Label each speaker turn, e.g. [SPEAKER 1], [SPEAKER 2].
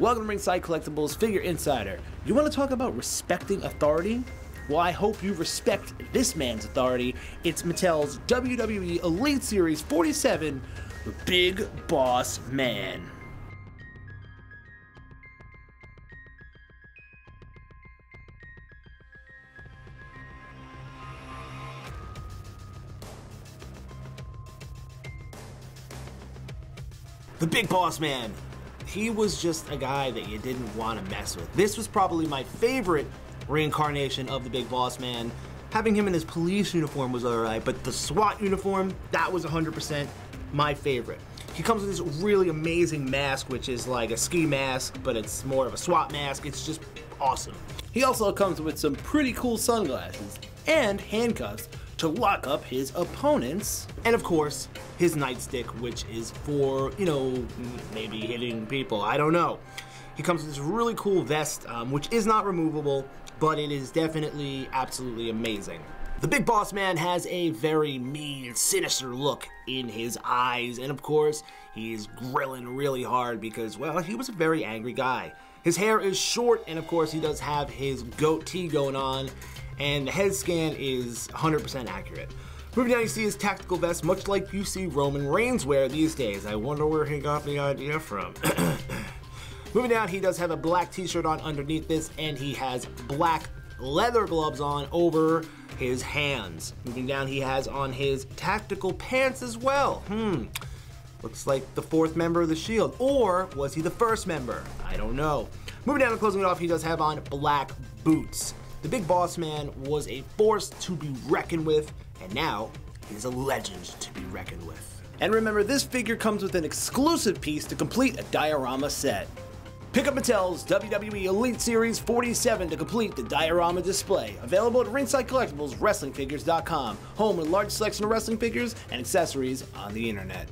[SPEAKER 1] Welcome to Ringside Collectibles Figure Insider. You want to talk about respecting authority? Well, I hope you respect this man's authority. It's Mattel's WWE Elite Series 47, the Big Boss Man.
[SPEAKER 2] The Big Boss Man. He was just a guy that you didn't want to mess with. This was probably my favorite reincarnation of the Big Boss Man. Having him in his police uniform was alright, but the SWAT uniform, that was 100% my favorite. He comes with this really amazing mask, which is like a ski mask, but it's more of a SWAT mask. It's just awesome.
[SPEAKER 1] He also comes with some pretty cool sunglasses and handcuffs to lock up his opponents.
[SPEAKER 2] And of course, his nightstick, which is for, you know, maybe hitting people. I don't know. He comes with this really cool vest, um, which is not removable, but it is definitely absolutely amazing. The Big Boss Man has a very mean, sinister look in his eyes, and of course, he's grilling really hard because, well, he was a very angry guy. His hair is short, and of course, he does have his goatee going on, and the head scan is 100% accurate. Moving down, you see his tactical vest, much like you see Roman Reigns wear these days. I wonder where he got the idea from. Moving down, he does have a black t-shirt on underneath this, and he has black leather gloves on over his hands. Moving down, he has on his tactical pants as well. Hmm. Looks like the fourth member of the Shield. Or was he the first member? I don't know. Moving down and closing it off, he does have on black boots. The Big Boss Man was a force to be reckoned with, and now he's a legend to be reckoned with.
[SPEAKER 1] And remember, this figure comes with an exclusive piece to complete a diorama set. Pick up Mattel's WWE Elite Series 47 to complete the diorama display. Available at Ringside Collectibles, WrestlingFigures.com, home with large selection of wrestling figures and accessories on the internet.